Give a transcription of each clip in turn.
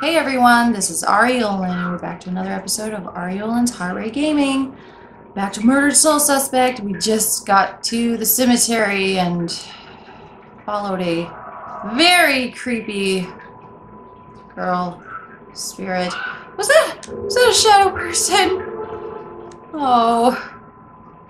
Hey everyone, this is Aureolin, we're back to another episode of Aureolin's Heart Rate Gaming. Back to Murdered Soul Suspect. We just got to the cemetery and followed a very creepy girl spirit. Was that was that a shadow person? Oh.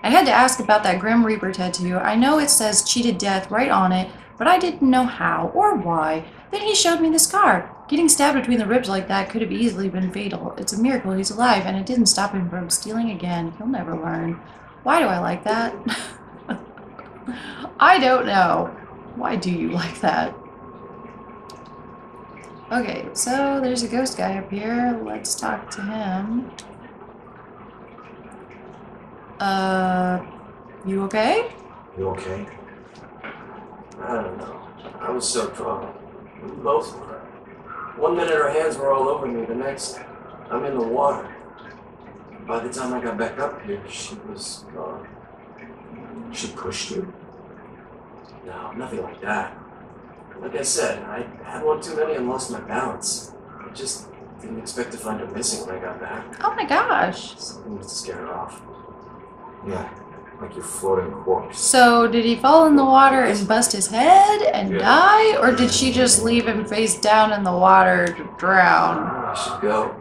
I had to ask about that Grim Reaper tattoo. I know it says cheated death right on it, but I didn't know how or why. Then he showed me the scar. Getting stabbed between the ribs like that could have easily been fatal. It's a miracle he's alive, and it didn't stop him from stealing again. He'll never learn. Why do I like that? I don't know. Why do you like that? Okay, so there's a ghost guy up here. Let's talk to him. Uh, you okay? You okay? I don't know. I was so drunk. We both were. One minute her hands were all over me, the next, I'm in the water. By the time I got back up here, she was gone. She pushed you? No, nothing like that. Like I said, I had one too many and lost my balance. I just didn't expect to find her missing when I got back. Oh my gosh. Something must have scared her off. Yeah, like your floating corpse. So, did he fall in the water and bust his head and Yeah. die? Or did she just leave him face down in the water to drown? I should go.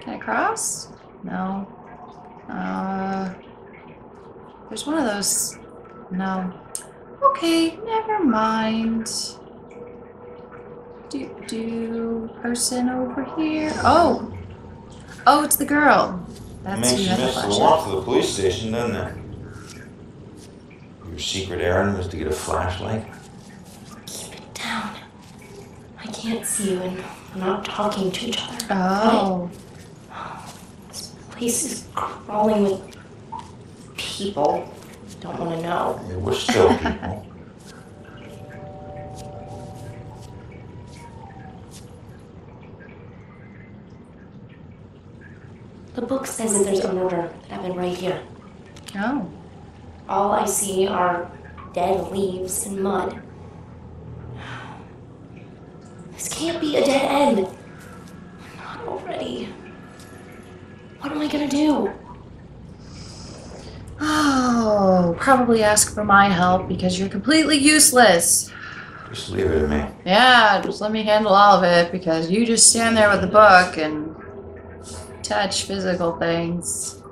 Can I cross? No. Uh, there's one of those. No. Okay, never mind. Do do person over here. Oh, oh, it's the girl. That's Makes who you had miss the walk to the police station, doesn't it? Your secret errand was to get a flashlight? Keep it down. I can't see you and we're not talking to each other. Oh, This place is crawling with people. Don't want to know. Yeah, we're still people. The book says that there's a murder that happened right here. oh. All I see are dead leaves and mud. This can't be a dead end. Not already. What am I gonna do? Oh, probably ask for my help because you're completely useless. Just leave it to me. Yeah, just let me handle all of it because you just stand there with the book and touch physical things.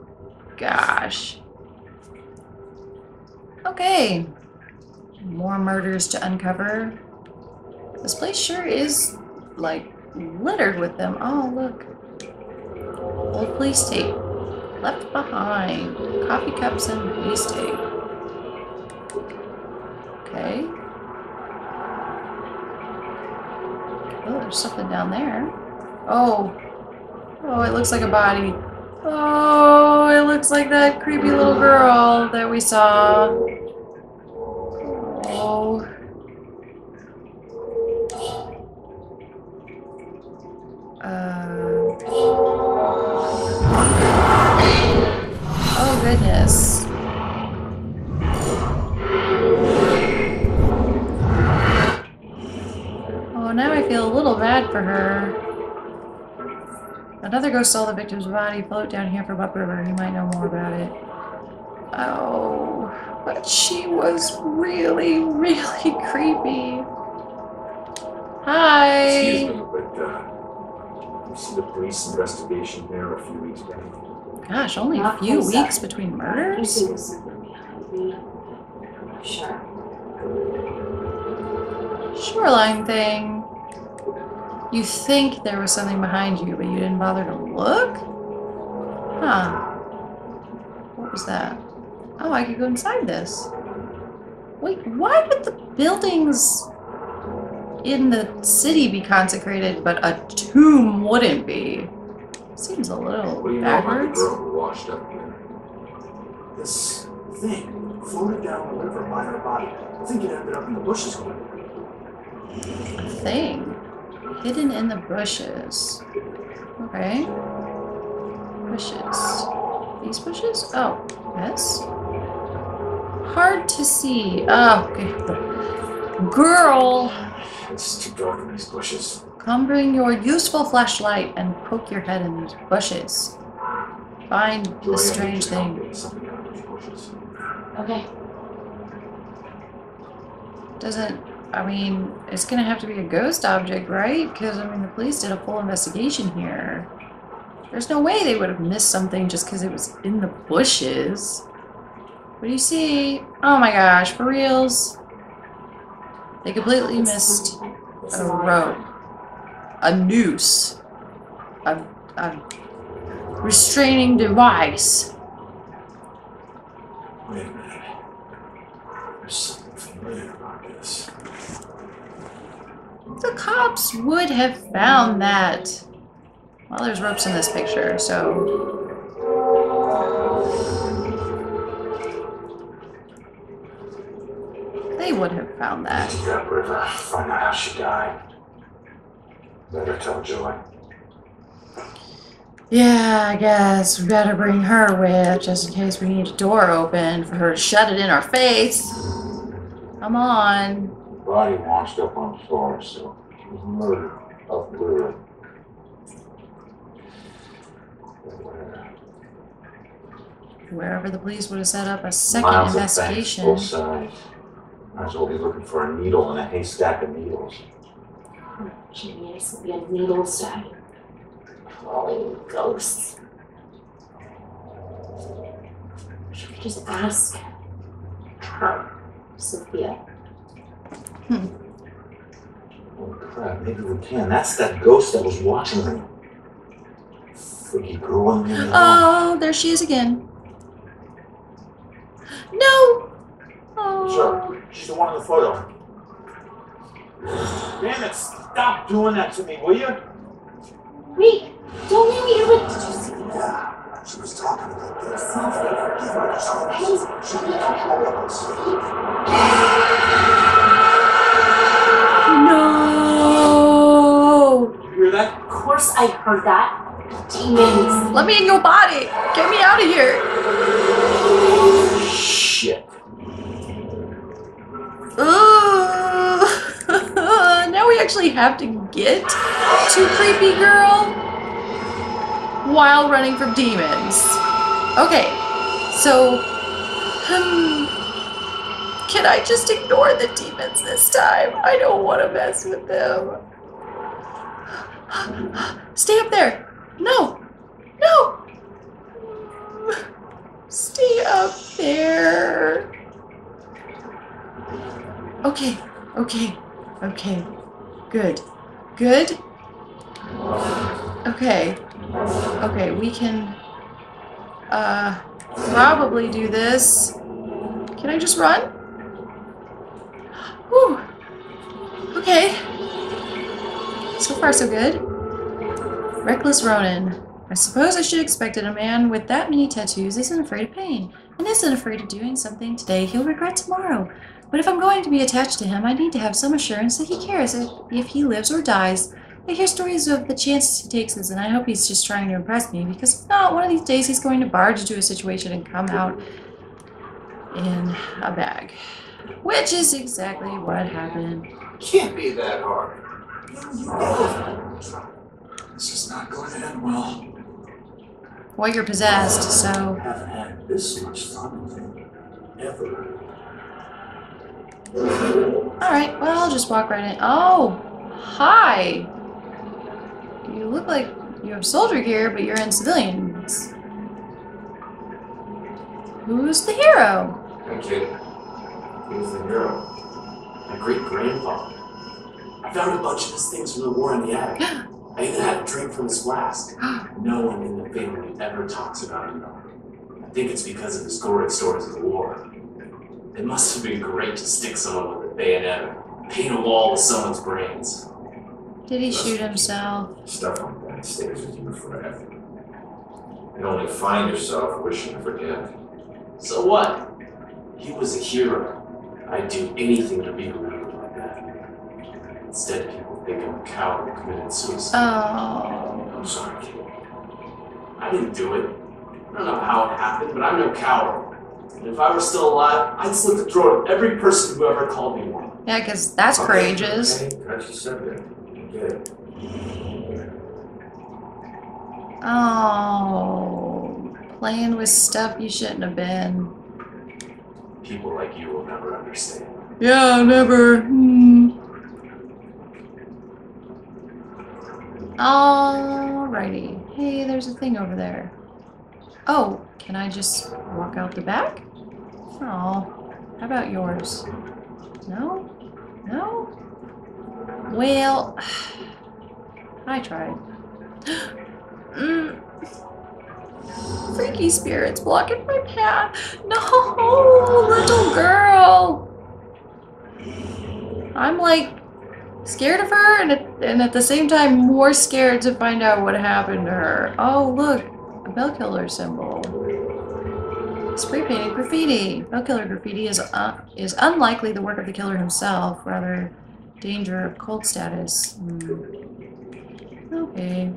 Gosh. Okay. More murders to uncover. This place sure is, like, littered with them. Oh, look. Old police tape. Left behind. Coffee cups and police tape. Okay. Oh, there's something down there. Oh. Oh, it looks like a body. Oh, it looks like that creepy little girl that we saw. Oh. Uh. Oh, goodness. Oh, now I feel a little bad for her. Another ghost saw the victim's body float down here from upriver. He might know more about it. Oh, but she was really, really creepy. Hi. Excuse me, but uh, you see the police investigation there a few weeks back. Gosh, only a few close up. weeks between murders? Shoreline was You think there was something behind you, but you didn't bother to look? Huh. What was that? Oh, I could go inside this. Wait, why would the buildings in the city be consecrated, but a tomb wouldn't be? Seems a little do you know about the backwards. girl who washed up here? This thing floated down the river by her body. I think it ended up in the bushes one thing hidden in the bushes. Okay. Bushes. These bushes? Oh, yes. Hard to see. Oh, okay. Girl, It's too dark in these bushes. come bring your useful flashlight and poke your head in these bushes. Find the strange you to help thing. me with Something out of these bushes. Okay. Doesn't, I mean, it's gonna have to be a ghost object, right? Because, I mean, the police did a full investigation here. There's no way they would have missed something just because it was in the bushes. What do you see? Oh my gosh, for reals? They completely missed a rope, a noose, a, a restraining device. Wait a minute. There's something familiar about this. The cops would have found that. Well, there's ropes in this picture, so. They would have found that. Take that river, find out how she died. Better tell Joy. Yeah, I guess we better bring her with, just in case we need a door open for her to shut it in our face. Come on. Body washed up on the floor, so she was murdered of murder. Wherever the police would have set up a second Miles of investigation. banks, both sides. Might as well be looking for a needle in a haystack of needles. Genius would be a needle stack. Crawling ghosts. Should we just ask her, Sophia? Hmm. Oh crap, maybe we can. That's that ghost that was watching me. Freaky girl in. Oh, there she is again. No! Oh. Sure, she's the one in the photo. Damn it, stop doing that to me, will you? Wait! Don't leave me here with. Did you see Yeah, she was talking about the this. small face? Hey, No! I heard that. Demons. Let me in your body! Get me out of here! Shit. Ugh. now we actually have to get to Creepy Girl while running from demons. Okay, so. Hmm. Can I just ignore the demons this time? I don't want to mess with them. Stay up there! No! No! Stay up there! Okay, okay, okay. Good. Good? Okay. Okay, we can uh probably do this. Can I just run? Whew. Okay. So far so good. Reckless Ronan. I suppose I should expect that a man with that many tattoos isn't afraid of pain, and isn't afraid of doing something today he'll regret tomorrow. But if I'm going to be attached to him, I need to have some assurance that he cares if, if he lives or dies. I hear stories of the chances he takes, and I hope he's just trying to impress me, because if not, one of these days he's going to barge into a situation and come out in a bag. Which is exactly what happened. Can't be that hard. You know This is not going to end well. Well, you're possessed, so. I haven't had this much fun with him. Ever. Alright, well, I'll just walk right in. Oh! Hi! You look like you have soldier gear, but you're in civilians. Who's the hero? Hey kid, Who's the hero. My great grandfather. I found a bunch of his things from the war in the attic. I even had a drink from his flask. No one in the family ever talks about him though. I think it's because of his gory stories of the war. It must have been great to stick someone with a bayonet or paint a wall with someone's brains. Did he shoot himself? Stuff like that stays with you forever. You only find yourself wishing to forget. So what? He was a hero. I'd do anything to be remembered like that. Instead, people think I'm a coward who committed suicide. Oh. I'm sorry, kid. I didn't do it. I don't know how it happened, but I'm no coward. And if I were still alive, I'd slit the throat of every person who ever called me one. Yeah, because that's courageous. Okay, subject. Get it. Oh, playing with stuff you shouldn't have been. People like you will never understand. Yeah, never. Hmm. Alrighty. Hey, there's a thing over there. Oh, can I just walk out the back? Oh, how about yours? No? No? Well, I tried. Mm. Freaky spirits blocking my path. No, little girl. I'm like scared of her and at, and at the same time more scared to find out what happened to her. Oh, look, a bell killer symbol. Spray painted graffiti. Bell killer graffiti is uh, is unlikely the work of the killer himself, rather danger of cult status. Hmm. Okay.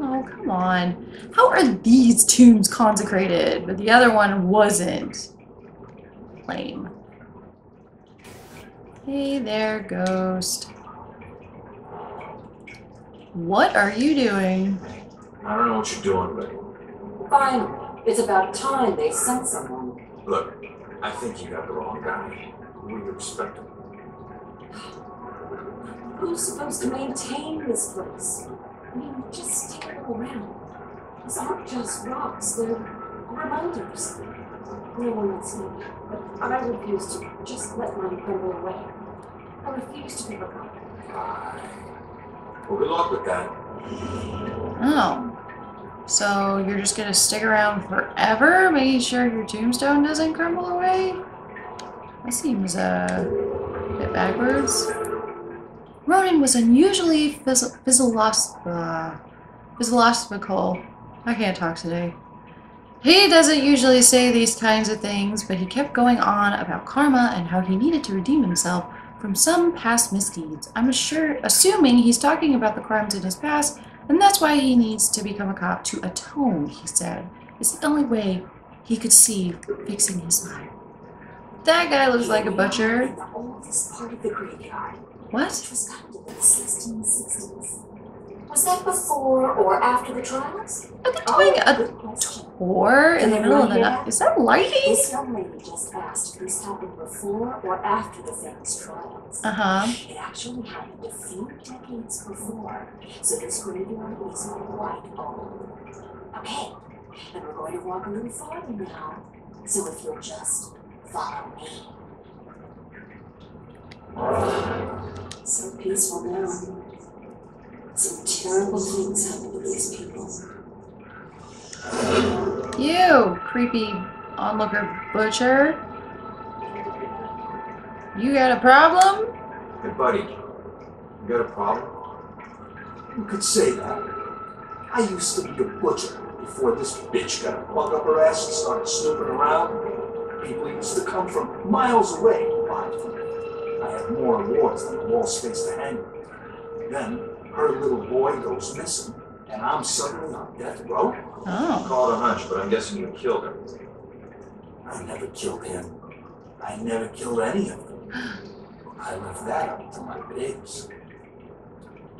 Oh, come on. How are these tombs consecrated, but the other one wasn't? Lame. Hey there, ghost. What are you doing? I don't know what you're doing, but Finally, it's about time they sent someone. look, I think you got the wrong guy. We respect him. Who's supposed to maintain this place? I mean, just take a look around. These aren't just rocks, they're reminders. No one lets me, but I refuse to just let mine crumble away. I refuse to be forgotten. Well, good luck with that. Oh. So you're just gonna stick around forever, making sure your tombstone doesn't crumble away? That seems uh, a bit backwards. Ronan was unusually phys- physilos- uh, physiological. I can't talk today. He doesn't usually say these kinds of things, but he kept going on about karma and how he needed to redeem himself from some past misdeeds. I'm sure, assuming he's talking about the crimes in his past, and that's why he needs to become a cop to atone, he said. It's the only way he could see fixing his life. That guy looks like a butcher. In the oldest of the graveyard. What? Was founded in the 1660s. Was that before or after the trials? Are they doing Oh, a tour in the middle of the night? Is that lighting? This young lady just asked if this happened before or after the famous trials. Uh huh. It actually happened a few decades before, so this graveyard is quite old. Okay, and we're going to walk a little farther now, so if you'll just follow me. So peaceful now. Some terrible things happen to these people. You, creepy onlooker butcher. You got a problem? Hey, buddy, you got a problem? You could say that? I used to be a butcher before this bitch got a bug up her ass and started snooping around. People used to come from miles away to buy from me. I had more awards than the wall space to hang with. Then her little boy goes missing, and I'm suddenly on death row. Oh. Call it a hunch, but I'm guessing you killed him. I never killed him. I never killed any of them. I left that up to my pigs.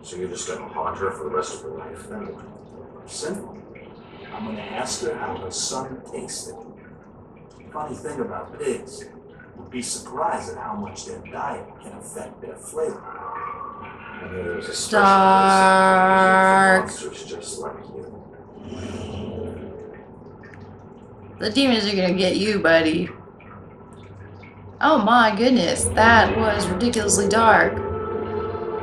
So you're just gonna haunt her for the rest of her life, then? Simple. I'm gonna ask her how her son tasted. Funny thing about pigs, you'd be surprised at how much their diet can affect their flavor. I knew there was a special Dark. place for monsters just like you. The demons are gonna get you, buddy. Oh my goodness, that was ridiculously dark.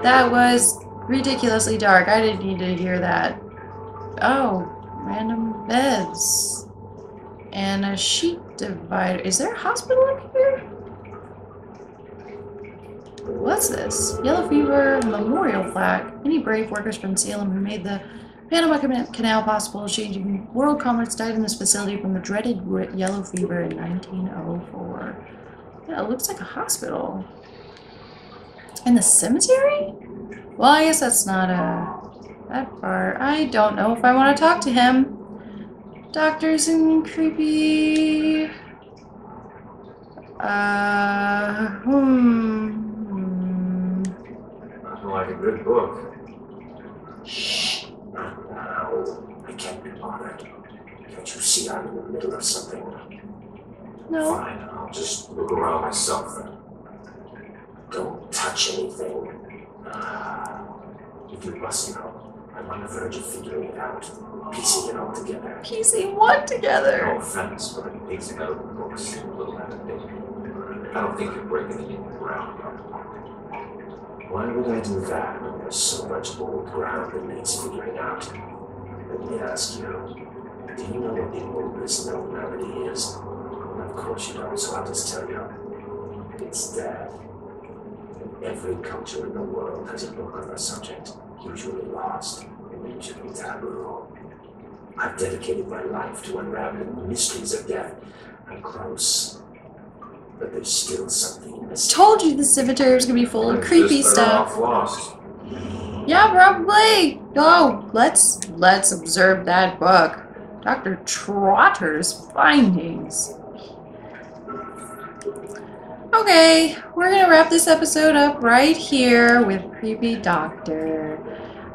That was ridiculously dark. I didn't need to hear that. Oh, random beds. And a sheet divider. Is there a hospital up here? What's this? Yellow Fever Memorial Plaque. Many brave workers from Salem who made the Panama Canal possible, changing world commerce, died in this facility from the dreaded yellow fever in 1904. Yeah, it looks like a hospital. In the cemetery? Well, I guess that's not a that far. I don't know if I want to talk to him. Doctors and creepy Uh, hmm. Nothing like a good book. Shh. Not now. I can't be bothered. Can't you see I'm in the middle of something? No. Fine, I'll just look around myself then. Don't touch anything. If you must know, I'm on the verge of figuring it out, piecing it all together. Piecing what together? No offense, but I'm piecing out the books a little at a bit. I don't think you're breaking any new ground. Why would I do that when there's so much old ground that needs figuring out? Let me ask you, do you know what the oldest known remedy is? Of course you don't, so I'll just tell you. It's death. Every culture in the world has a book on the subject, usually lost and usually taboo. I've dedicated my life to unraveling the mysteries of death. I'm close. But there's still something missing. Told you the cemetery was gonna be full of creepy stuff. Lost. Yeah, probably. Oh, let's let's observe that book. Dr. Trotter's findings. Okay, we're gonna wrap this episode up right here with Creepy Doctor.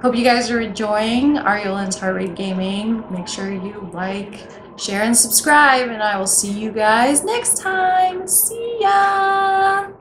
Hope you guys are enjoying Aureolin's Heart Rate Gaming. Make sure you like, share, and subscribe, and I will see you guys next time. See ya!